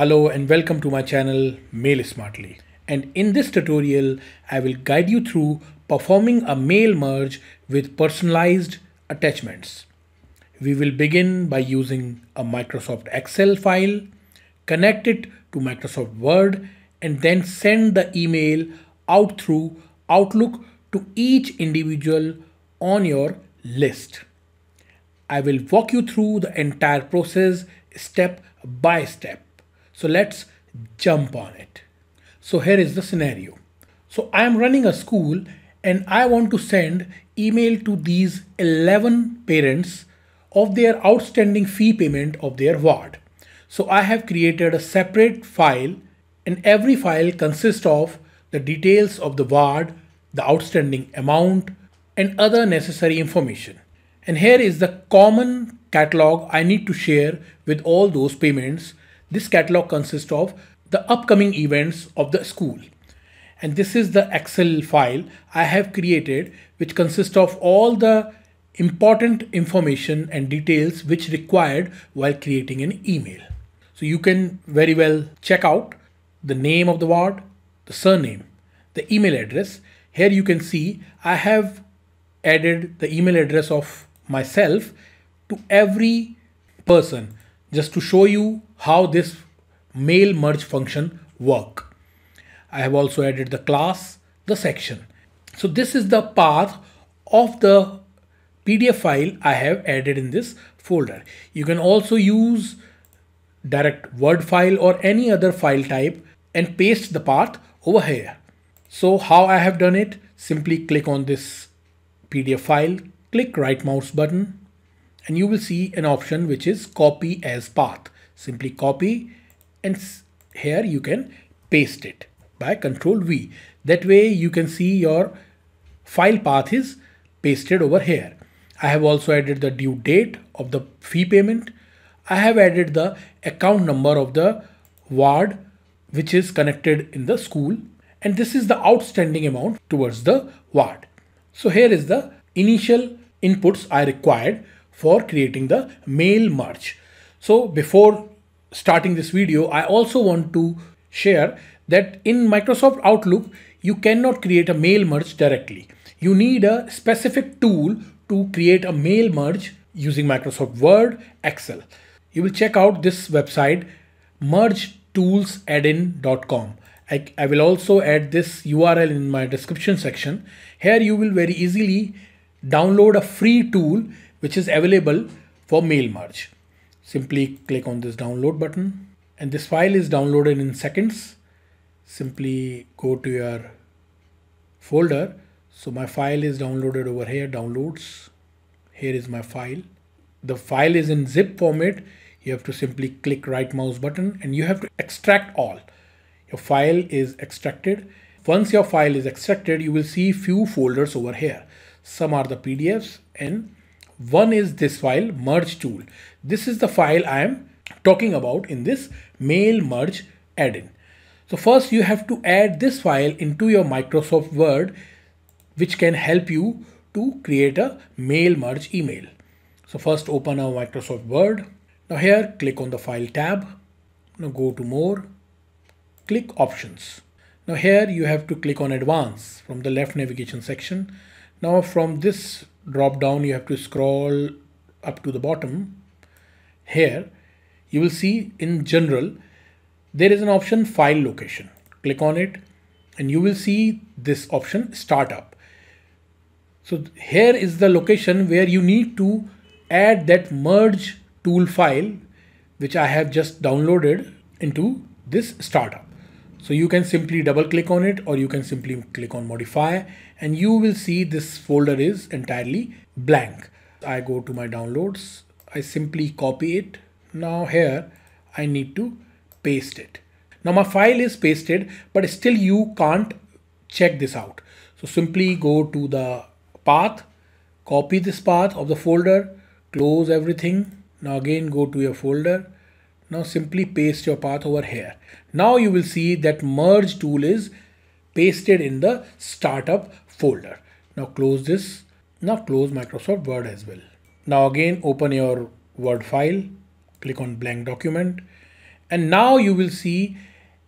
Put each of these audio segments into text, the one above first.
Hello and welcome to my channel Mail Smartly. And in this tutorial, I will guide you through performing a mail merge with personalized attachments. We will begin by using a Microsoft Excel file, connect it to Microsoft Word, and then send the email out through Outlook to each individual on your list. I will walk you through the entire process step by step. So let's jump on it. So here is the scenario. So I am running a school and I want to send email to these 11 parents of their outstanding fee payment of their ward. So I have created a separate file and every file consists of the details of the ward, the outstanding amount and other necessary information. And here is the common catalog I need to share with all those payments this catalog consists of the upcoming events of the school. And this is the Excel file I have created, which consists of all the important information and details which required while creating an email. So you can very well check out the name of the ward, the surname, the email address. Here you can see I have added the email address of myself to every person just to show you how this mail merge function work. I have also added the class, the section. So this is the path of the PDF file I have added in this folder. You can also use direct Word file or any other file type and paste the path over here. So how I have done it, simply click on this PDF file, click right mouse button and you will see an option which is copy as path. Simply copy and here you can paste it by control V. That way you can see your file path is pasted over here. I have also added the due date of the fee payment. I have added the account number of the ward which is connected in the school and this is the outstanding amount towards the ward. So here is the initial inputs I required for creating the mail merge. So before starting this video, I also want to share that in Microsoft Outlook, you cannot create a mail merge directly. You need a specific tool to create a mail merge using Microsoft Word, Excel. You will check out this website, mergetoolsaddin.com. I, I will also add this URL in my description section. Here you will very easily download a free tool which is available for mail merge. Simply click on this download button and this file is downloaded in seconds. Simply go to your folder. So my file is downloaded over here, downloads. Here is my file. The file is in zip format. You have to simply click right mouse button and you have to extract all. Your file is extracted. Once your file is extracted, you will see few folders over here. Some are the PDFs and one is this file merge tool. This is the file I am talking about in this mail merge add-in. So first you have to add this file into your Microsoft Word which can help you to create a mail merge email. So first open our Microsoft Word. Now here click on the file tab. Now go to more, click options. Now here you have to click on advanced from the left navigation section. Now from this drop down you have to scroll up to the bottom. Here you will see in general there is an option file location. Click on it and you will see this option startup so here is the location where you need to add that merge tool file which I have just downloaded into this startup so you can simply double click on it or you can simply click on modify and you will see this folder is entirely blank. I go to my downloads. I simply copy it. Now here I need to paste it. Now my file is pasted, but still you can't check this out. So simply go to the path, copy this path of the folder, close everything. Now again go to your folder now simply paste your path over here. Now you will see that merge tool is pasted in the startup folder. Now close this. Now close Microsoft Word as well. Now again open your Word file, click on blank document And now you will see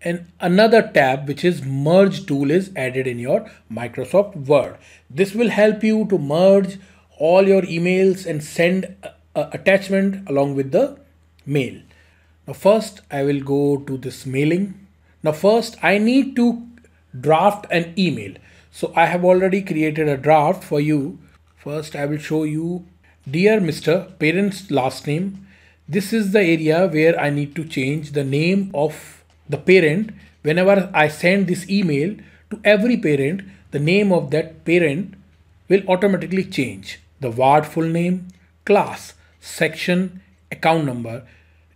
an another tab which is merge tool is added in your Microsoft Word. This will help you to merge all your emails and send attachment along with the mail. Now first I will go to this mailing. Now first I need to draft an email. So I have already created a draft for you. First I will show you dear Mr. parent's last name. This is the area where I need to change the name of the parent. Whenever I send this email to every parent, the name of that parent will automatically change. The ward full name, class, section, account number,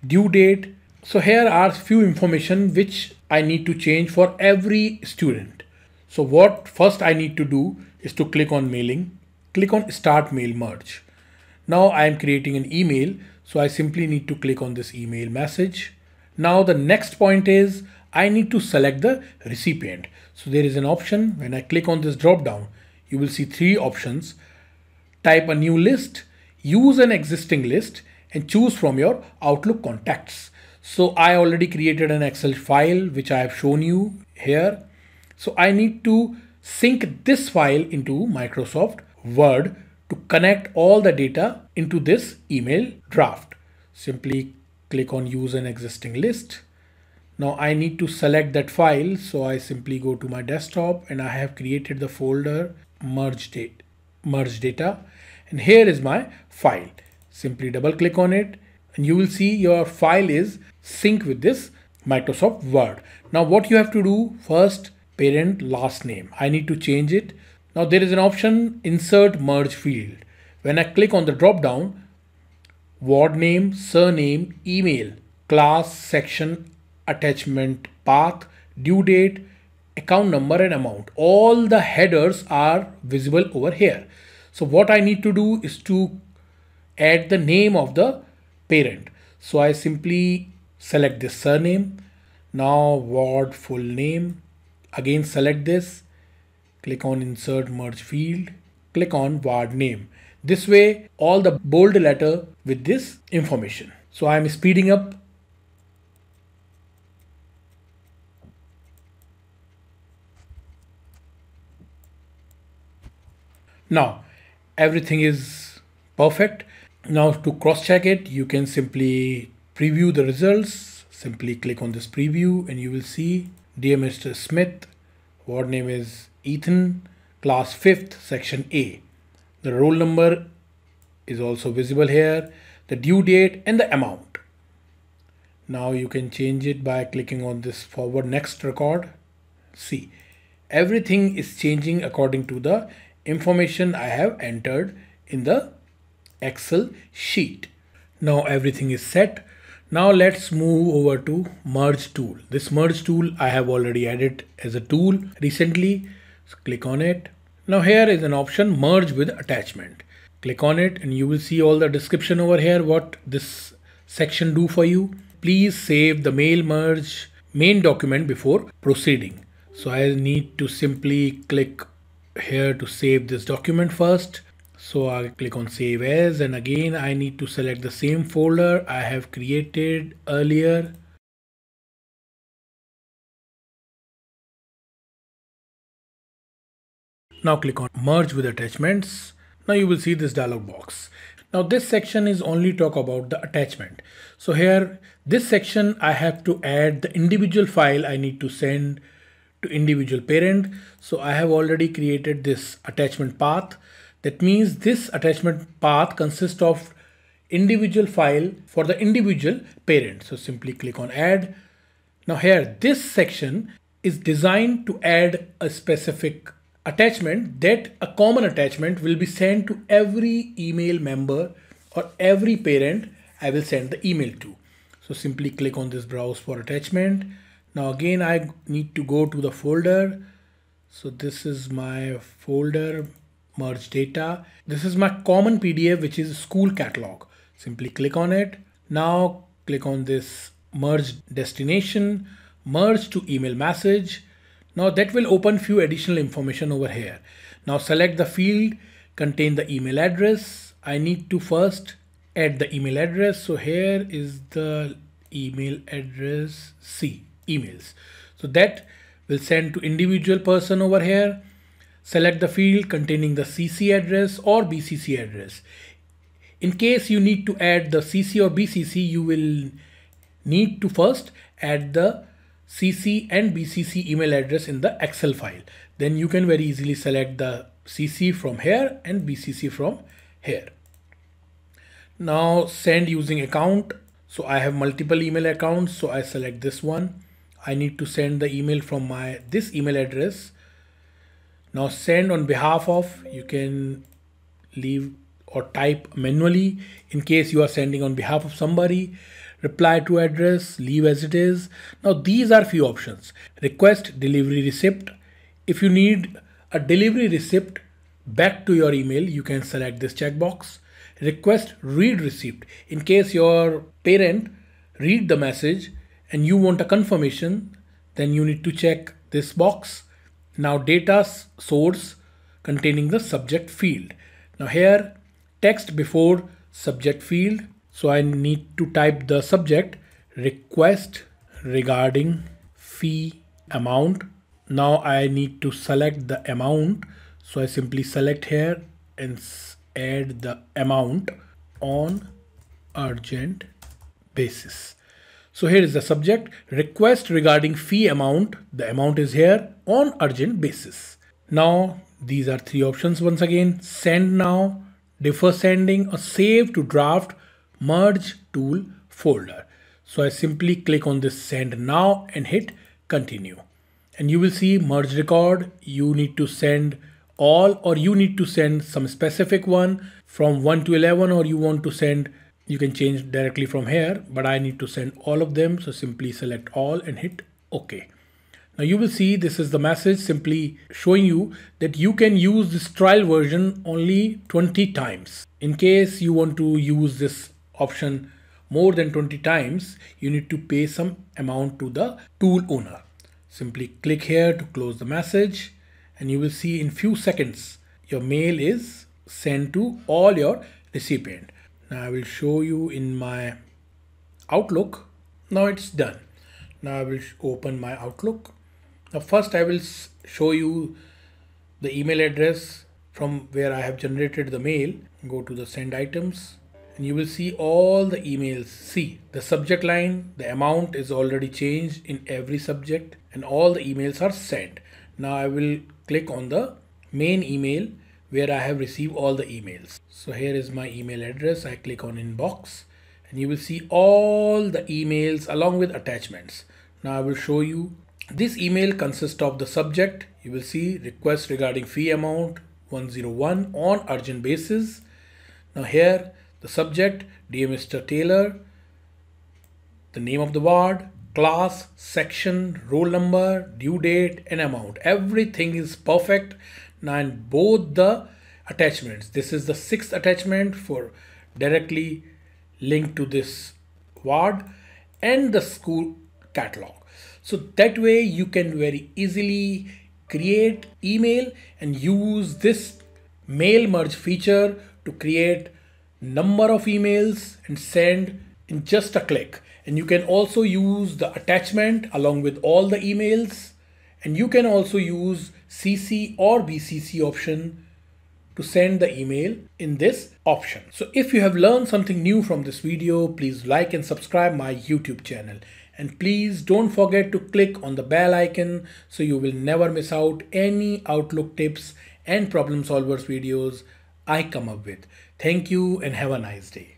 due date. So here are few information which I need to change for every student. So what first I need to do is to click on mailing, click on start mail merge. Now I am creating an email. So I simply need to click on this email message. Now the next point is I need to select the recipient. So there is an option when I click on this drop down, you will see three options. Type a new list, use an existing list and choose from your Outlook contacts. So I already created an Excel file which I have shown you here. So I need to sync this file into Microsoft Word to connect all the data into this email draft. Simply click on use an existing list. Now I need to select that file. So I simply go to my desktop and I have created the folder merge date, merge data. And here is my file. Simply double click on it and you will see your file is synced with this Microsoft Word. Now what you have to do first parent last name. I need to change it. Now there is an option insert merge field. When I click on the drop down, ward name, surname, email, class, section, attachment, path, due date, account number and amount. All the headers are visible over here. So what I need to do is to add the name of the parent. So I simply select this surname. Now ward full name. Again select this. Click on insert merge field. Click on ward name. This way all the bold letter with this information. So I am speeding up Now everything is perfect. Now to cross check it, you can simply preview the results. Simply click on this preview and you will see Dear Mr. Smith, ward name is Ethan, class 5th, section A. The roll number is also visible here, the due date and the amount. Now you can change it by clicking on this forward next record. See, everything is changing according to the information I have entered in the Excel sheet. Now everything is set. Now let's move over to merge tool. This merge tool I have already added as a tool recently. So click on it. Now here is an option merge with attachment. Click on it and you will see all the description over here what this section do for you. Please save the mail merge main document before proceeding. So I need to simply click here to save this document first so I click on save as and again I need to select the same folder I have created earlier now click on merge with attachments now you will see this dialog box now this section is only talk about the attachment so here this section I have to add the individual file I need to send to individual parent. So I have already created this attachment path. That means this attachment path consists of individual file for the individual parent. So simply click on add. Now here, this section is designed to add a specific attachment that a common attachment will be sent to every email member or every parent I will send the email to. So simply click on this browse for attachment now again I need to go to the folder so this is my folder merge data. This is my common PDF which is school catalog. Simply click on it. Now click on this merge destination merge to email message. Now that will open few additional information over here. Now select the field contain the email address. I need to first add the email address. So here is the email address. C emails. So that will send to individual person over here. Select the field containing the CC address or BCC address. In case you need to add the CC or BCC, you will need to first add the CC and BCC email address in the Excel file. Then you can very easily select the CC from here and BCC from here. Now send using account. So I have multiple email accounts. So I select this one. I need to send the email from my this email address. Now send on behalf of, you can leave or type manually in case you are sending on behalf of somebody. Reply to address leave as it is. Now these are few options. Request delivery receipt. If you need a delivery receipt back to your email you can select this checkbox. Request read receipt. In case your parent read the message and you want a confirmation then you need to check this box now data source containing the subject field now here text before subject field. So I need to type the subject request regarding fee amount. Now I need to select the amount. So I simply select here and add the amount on urgent basis. So here is the subject request regarding fee amount. The amount is here on urgent basis. Now these are three options once again send now defer sending or save to draft merge tool folder. So I simply click on this send now and hit continue. And you will see merge record. You need to send all or you need to send some specific one from 1 to 11 or you want to send you can change directly from here but I need to send all of them so simply select all and hit OK. Now you will see this is the message simply showing you that you can use this trial version only 20 times. In case you want to use this option more than 20 times, you need to pay some amount to the tool owner. Simply click here to close the message and you will see in few seconds your mail is sent to all your recipient. Now I will show you in my Outlook. Now it's done. Now I will open my Outlook now first I will show you the email address from where I have generated the mail. Go to the send items and you will see all the emails. See the subject line, the amount is already changed in every subject and all the emails are sent. Now I will click on the main email where I have received all the emails. So here is my email address. I click on inbox and you will see all the emails along with attachments. Now I will show you this email consists of the subject. You will see request regarding fee amount 101 on urgent basis. Now here the subject dear Mr. Taylor, the name of the ward, class, section, roll number, due date and amount. Everything is perfect. Now in both the attachments. This is the sixth attachment for directly linked to this ward and the school catalog. So that way you can very easily create email and use this mail merge feature to create number of emails and send in just a click. And you can also use the attachment along with all the emails. And you can also use CC or BCC option to send the email in this option. So if you have learned something new from this video, please like and subscribe my YouTube channel. And please don't forget to click on the bell icon so you will never miss out any Outlook tips and problem solvers videos I come up with. Thank you and have a nice day.